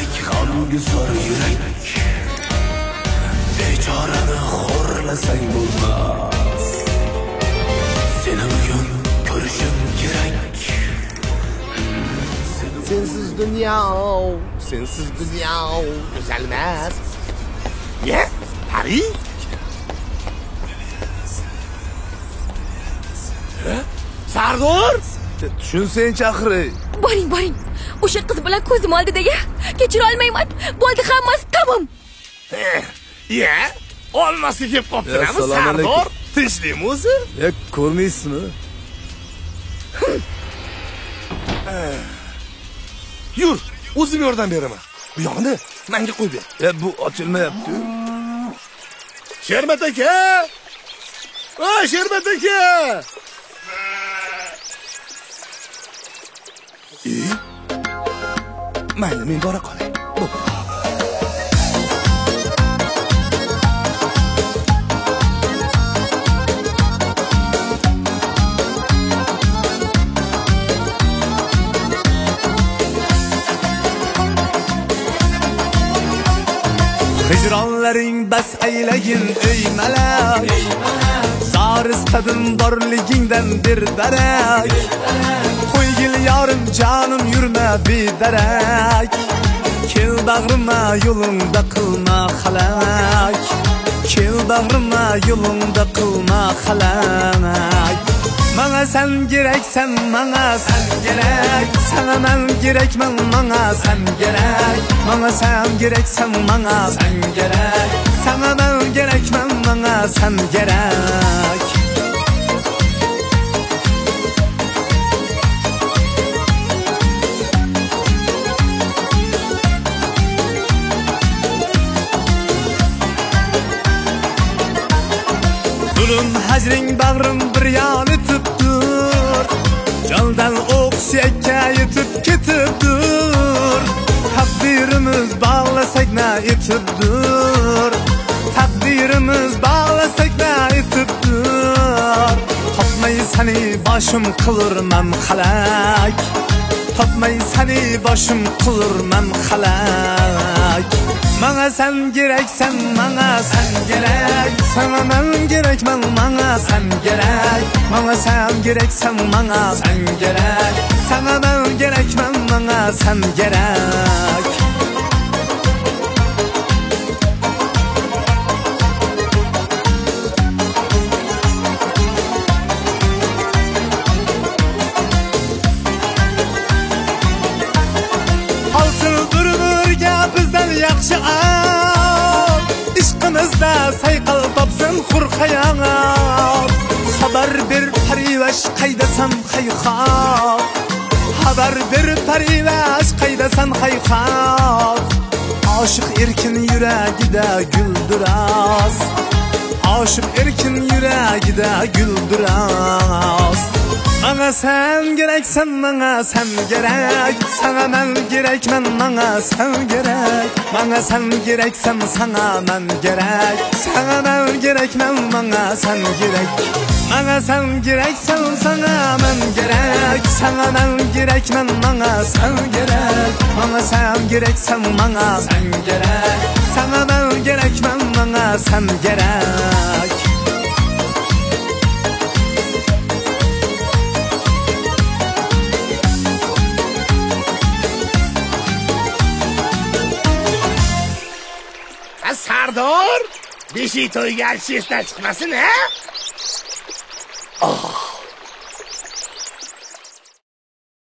kerak g'amguzor yurak bechorani xo'rlasang bo'lmas seni bugun ko'rishim kerak sensiz dunyo sensiz dunyo go'zalmas ye pari sardor tushunsang chaqiri boring boring o'sha qiz bilan ko'zim oldidagi kechira olmayman bo'ldi hammasi tamom ye olmasga kelib qolibdilarmi sardor tinchlikmi o'zi e ko'rmaysizmi yur o'zim yordam beraman bu yog'ini manga qo'yib ber e bu ochilmayapti shermat aka o shermat aka mayli men bora qolay hijronlaring bas aylagin ey malak zor istadim borligingdan bir darak qo'ygil yorim jonim yurma bedarak kel bag'rima yo'lingda qilma halak. Kel bag'rima yo'lingda qilma halak. Mana sen gereksen mana sen gerek Sana ben gerekmem mana sen gerek Mana sen gereksen mana sen gerek Sana ben gerekmem mana sen gerek zulm hajring bag'rim bir yonitib dur. Jondan o'q suyakka yetib ketib siyekka taqdirimiz bog'lasak na etib ne taqdirimiz bog'lasak na etib yetipdir topmay seni boshim qilurman halak. Topmay seni boshim qilurman halak. Mana sen gereksen mana sen gerek Sana ben gerekmem mana sen gerek Mana sen gereksen mana sen gerek Sana ben gerekmem mana sen gerek topsin xabar ber parivash qaydasan hayhat xabar ber parivash qaydasan hayhat oshiq erkin yuragida gulduras oshiq erkin yuragida gulduras Bana sen gereksen bana sen gerek Sana ben gerekmem bana sen gerek Bana sen gereksen sana ben gerek Sana ben gerekmem bana sen gerek Bana sen gereksen sana ben gerek Sana ben gerekmem bana sen gerek Bana sen gereksen bana sen gerek Sana ben gerekmem bana sen gerek Pardon? Dişi şey toy gerçi ister çıkmasın ha? Ah,